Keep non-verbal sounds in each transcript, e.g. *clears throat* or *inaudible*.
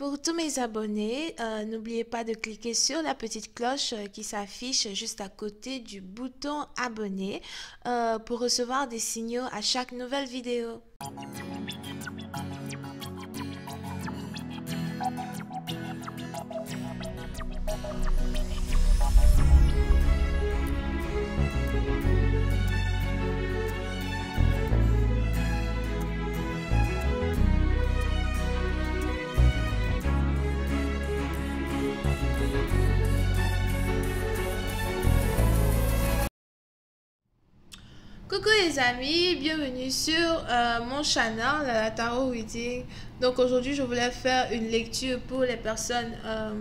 Pour tous mes abonnés, euh, n'oubliez pas de cliquer sur la petite cloche euh, qui s'affiche juste à côté du bouton abonner euh, pour recevoir des signaux à chaque nouvelle vidéo. Coucou les amis, bienvenue sur euh, mon channel, la Tarot Reading. Donc aujourd'hui, je voulais faire une lecture pour les personnes euh,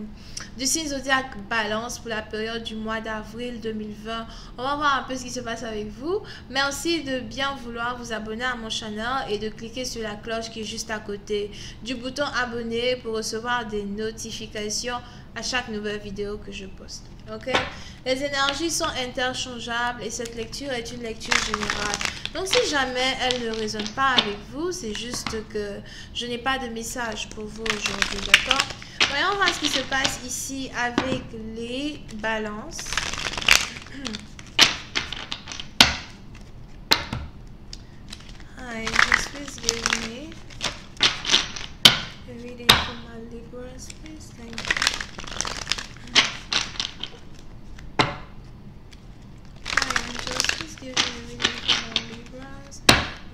du signe zodiac Balance pour la période du mois d'avril 2020. On va voir un peu ce qui se passe avec vous. Merci de bien vouloir vous abonner à mon channel et de cliquer sur la cloche qui est juste à côté du bouton abonner pour recevoir des notifications à chaque nouvelle vidéo que je poste. Ok? Les énergies sont interchangeables et cette lecture est une lecture générale. Donc si jamais elle ne résonne pas avec vous, c'est juste que je n'ai pas de message pour vous aujourd'hui, d'accord? Voyons voir ce qui se passe ici avec les balances. *clears throat* Hi, just please give me a reading for my Libras, please. Thank you. Hi, angels, please give me a reading for my Libras.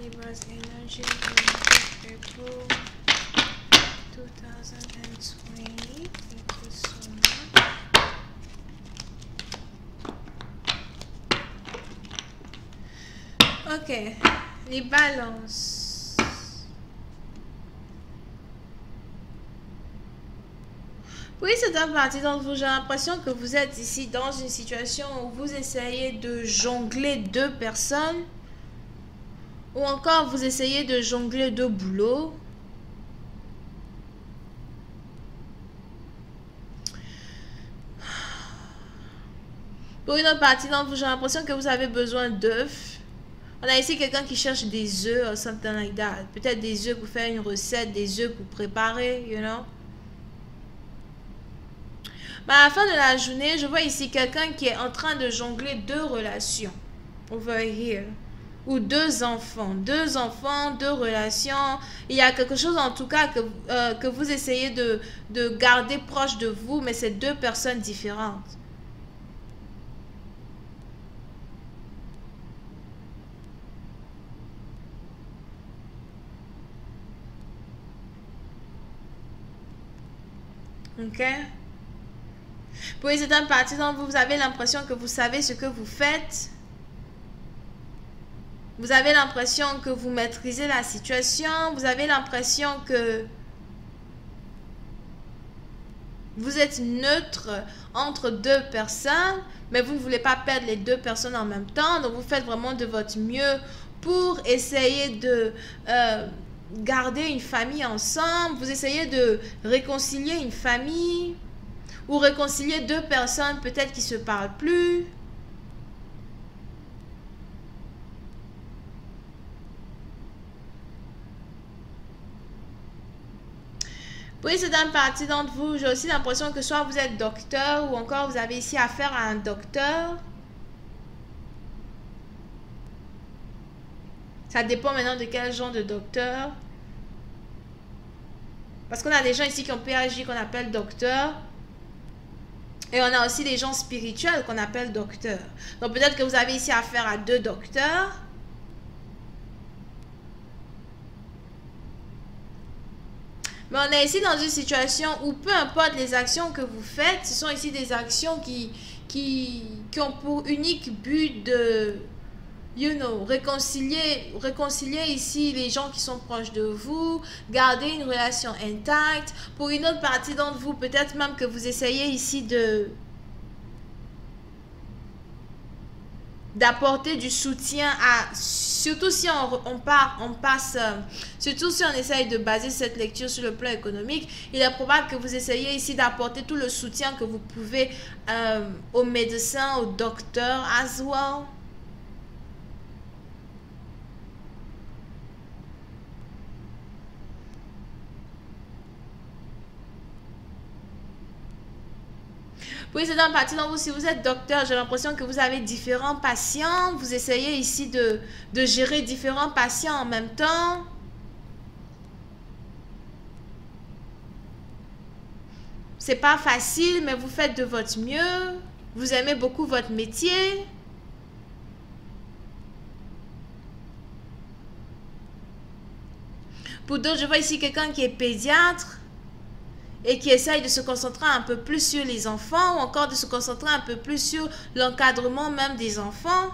Libras energy in April 2020. Thank you so much. Ok, les balances. Parti d'entre vous. J'ai l'impression que vous êtes ici dans une situation où vous essayez de jongler deux personnes. Ou encore vous essayez de jongler deux boulots. Pour une autre partie d'entre vous, j'ai l'impression que vous avez besoin d'œufs. On a ici quelqu'un qui cherche des œufs something like. Peut-être des œufs pour faire une recette, des œufs pour préparer, you know. Mais à la fin de la journée, je vois ici quelqu'un qui est en train de jongler deux relations. Over here. Ou deux enfants. Deux enfants, deux relations. Il y a quelque chose en tout cas que, euh, que vous essayez de, de garder proche de vous, mais c'est deux personnes différentes. Ok? Pour les certaines parties dont vous avez l'impression que vous savez ce que vous faites. Vous avez l'impression que vous maîtrisez la situation. Vous avez l'impression que vous êtes neutre entre deux personnes, mais vous ne voulez pas perdre les deux personnes en même temps. Donc, vous faites vraiment de votre mieux pour essayer de... Euh, garder une famille ensemble, vous essayez de réconcilier une famille ou réconcilier deux personnes peut-être qui se parlent plus. Oui, c'est une partie d'entre vous. J'ai aussi l'impression que soit vous êtes docteur ou encore vous avez ici affaire à un docteur. Ça dépend maintenant de quel genre de docteur. Parce qu'on a des gens ici qui ont PhD qu'on appelle docteur. Et on a aussi des gens spirituels qu'on appelle docteurs. Donc peut-être que vous avez ici affaire à deux docteurs. Mais on est ici dans une situation où peu importe les actions que vous faites, ce sont ici des actions qui, qui, qui ont pour unique but de, you know, réconcilier, réconcilier ici les gens qui sont proches de vous, garder une relation intacte. Pour une autre partie d'entre vous, peut-être même que vous essayez ici de d'apporter du soutien à surtout si on, part on passe euh, surtout si on essaye de baser cette lecture sur le plan économique il est probable que vous essayez ici d'apporter tout le soutien que vous pouvez euh, aux médecins aux docteurs as well Oui, c'est dans partie dans vous. Si vous êtes docteur, j'ai l'impression que vous avez différents patients. Vous essayez ici de, de gérer différents patients en même temps. C'est pas facile, mais vous faites de votre mieux. Vous aimez beaucoup votre métier. Pour d'autres, je vois ici quelqu'un qui est pédiatre et qui essaye de se concentrer un peu plus sur les enfants ou encore de se concentrer un peu plus sur l'encadrement même des enfants.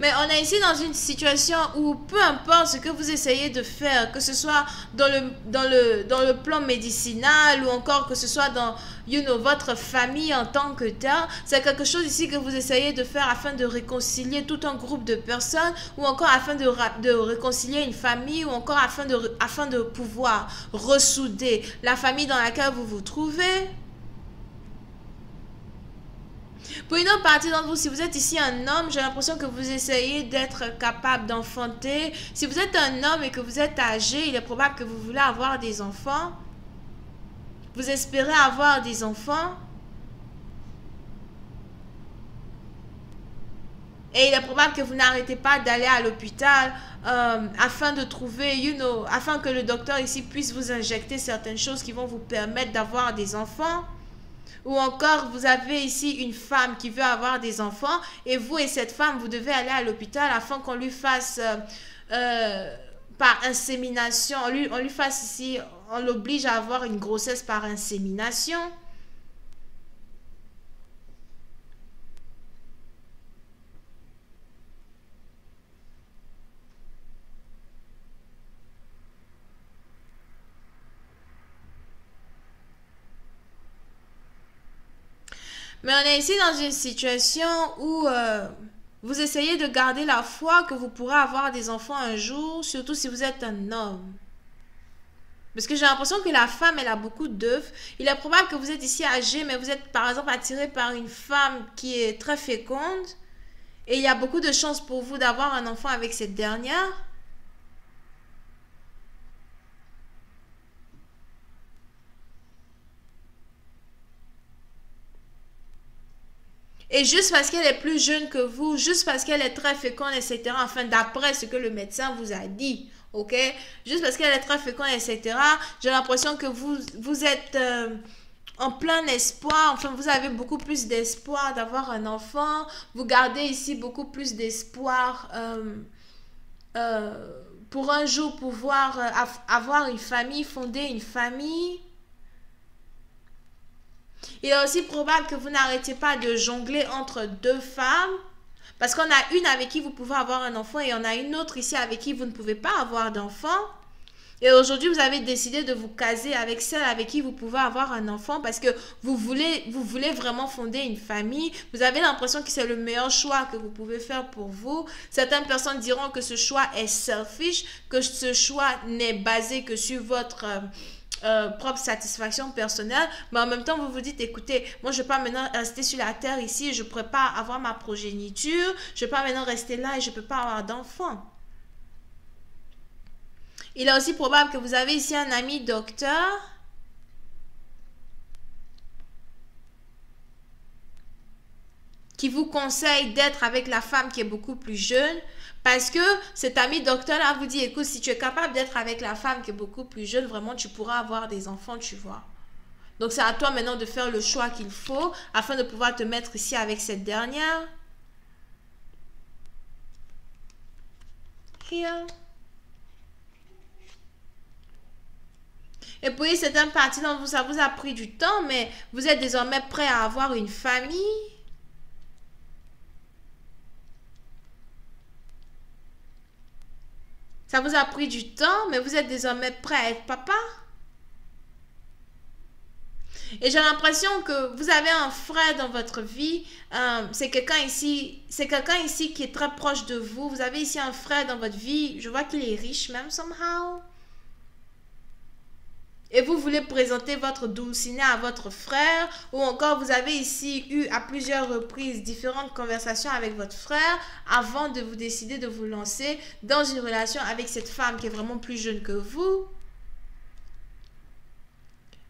Mais on est ici dans une situation où peu importe ce que vous essayez de faire, que ce soit dans le, dans le, dans le plan médicinal ou encore que ce soit dans you know, votre famille en tant que tel, c'est quelque chose ici que vous essayez de faire afin de réconcilier tout un groupe de personnes ou encore afin de, de réconcilier une famille ou encore afin de, afin de pouvoir ressouder la famille dans laquelle vous vous trouvez. Pour une autre partie d'entre vous, si vous êtes ici un homme, j'ai l'impression que vous essayez d'être capable d'enfanter. Si vous êtes un homme et que vous êtes âgé, il est probable que vous voulez avoir des enfants. Vous espérez avoir des enfants. Et il est probable que vous n'arrêtez pas d'aller à l'hôpital euh, afin de trouver, you know, afin que le docteur ici puisse vous injecter certaines choses qui vont vous permettre d'avoir des enfants. Ou encore, vous avez ici une femme qui veut avoir des enfants et vous et cette femme, vous devez aller à l'hôpital afin qu'on lui fasse euh, euh, par insémination, on lui, on lui fasse ici, on l'oblige à avoir une grossesse par insémination. Mais on est ici dans une situation où euh, vous essayez de garder la foi que vous pourrez avoir des enfants un jour, surtout si vous êtes un homme. Parce que j'ai l'impression que la femme, elle a beaucoup d'œufs. Il est probable que vous êtes ici âgé, mais vous êtes par exemple attiré par une femme qui est très féconde. Et il y a beaucoup de chances pour vous d'avoir un enfant avec cette dernière. Et juste parce qu'elle est plus jeune que vous, juste parce qu'elle est très féconde, etc., enfin, d'après ce que le médecin vous a dit, ok? Juste parce qu'elle est très féconde, etc., j'ai l'impression que vous, êtes euh, en plein espoir, enfin, vous avez beaucoup plus d'espoir d'avoir un enfant, vous gardez ici beaucoup plus d'espoir euh, euh, pour un jour pouvoir avoir une famille, fonder une famille. Il est aussi probable que vous n'arrêtiez pas de jongler entre deux femmes. Parce qu'on a une avec qui vous pouvez avoir un enfant et on a une autre ici avec qui vous ne pouvez pas avoir d'enfant. Et aujourd'hui, vous avez décidé de vous caser avec celle avec qui vous pouvez avoir un enfant parce que vous voulez, vous voulez vraiment fonder une famille. Vous avez l'impression que c'est le meilleur choix que vous pouvez faire pour vous. Certaines personnes diront que ce choix est selfish, que ce choix n'est basé que sur votre... Euh, euh, propre satisfaction personnelle, mais en même temps, vous vous dites, écoutez, moi, je ne vais pas maintenant rester sur la terre ici, je ne pourrais pas avoir ma progéniture, je ne vais pas maintenant rester là et je ne peux pas avoir d'enfant. Il est aussi probable que vous avez ici un ami docteur qui vous conseille d'être avec la femme qui est beaucoup plus jeune parce que cet ami docteur là vous dit, écoute, si tu es capable d'être avec la femme qui est beaucoup plus jeune, vraiment, tu pourras avoir des enfants, tu vois. Donc c'est à toi maintenant de faire le choix qu'il faut afin de pouvoir te mettre ici avec cette dernière. Et puis, c'est un parti dont ça vous a pris du temps, mais vous êtes désormais prêt à avoir une famille. Ça vous a pris du temps, mais vous êtes désormais prêt à être papa? Et j'ai l'impression que vous avez un frère dans votre vie. Euh, c'est quelqu'un ici, c'est quelqu'un ici qui est très proche de vous. Vous avez ici un frère dans votre vie. Je vois qu'il est riche même somehow. Et vous voulez présenter votre dulciné à votre frère ou encore vous avez ici eu à plusieurs reprises différentes conversations avec votre frère avant de vous décider de vous lancer dans une relation avec cette femme qui est vraiment plus jeune que vous.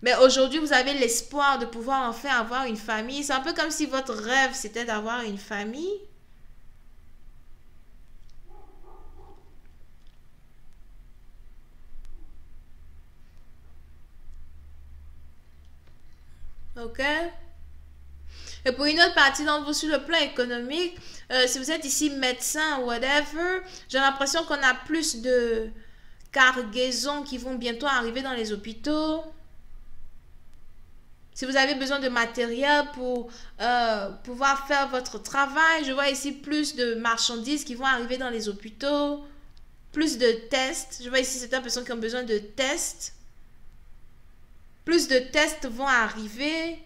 Mais aujourd'hui, vous avez l'espoir de pouvoir enfin avoir une famille. C'est un peu comme si votre rêve, c'était d'avoir une famille. OK Et pour une autre partie d'entre vous sur le plan économique, euh, si vous êtes ici médecin ou whatever, j'ai l'impression qu'on a plus de cargaisons qui vont bientôt arriver dans les hôpitaux. Si vous avez besoin de matériel pour euh, pouvoir faire votre travail, je vois ici plus de marchandises qui vont arriver dans les hôpitaux, plus de tests. Je vois ici certaines personnes qui ont besoin de tests. Plus de tests vont arriver.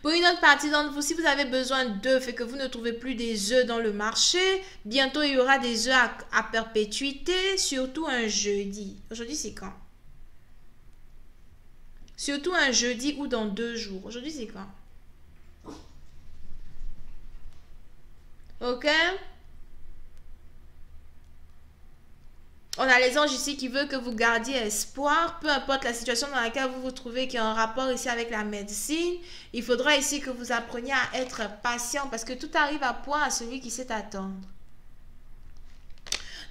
Pour une autre partie d'entre vous, si vous avez besoin d'œufs et que vous ne trouvez plus des œufs dans le marché, bientôt il y aura des œufs à, perpétuité, surtout un jeudi. Aujourd'hui, c'est quand? Surtout un jeudi ou dans deux jours. Aujourd'hui, c'est quand? Ok? On a les anges ici qui veulent que vous gardiez espoir, peu importe la situation dans laquelle vous vous trouvez, qui a un rapport ici avec la médecine. Il faudra ici que vous appreniez à être patient parce que tout arrive à point à celui qui sait attendre.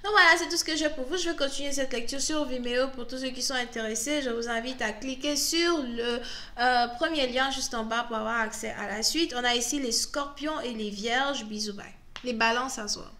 Donc voilà, c'est tout ce que j'ai pour vous. Je vais continuer cette lecture sur Vimeo pour tous ceux qui sont intéressés. Je vous invite à cliquer sur le euh, premier lien juste en bas pour avoir accès à la suite. On a ici les scorpions et les vierges. Bisous, bye. Les balances à soi.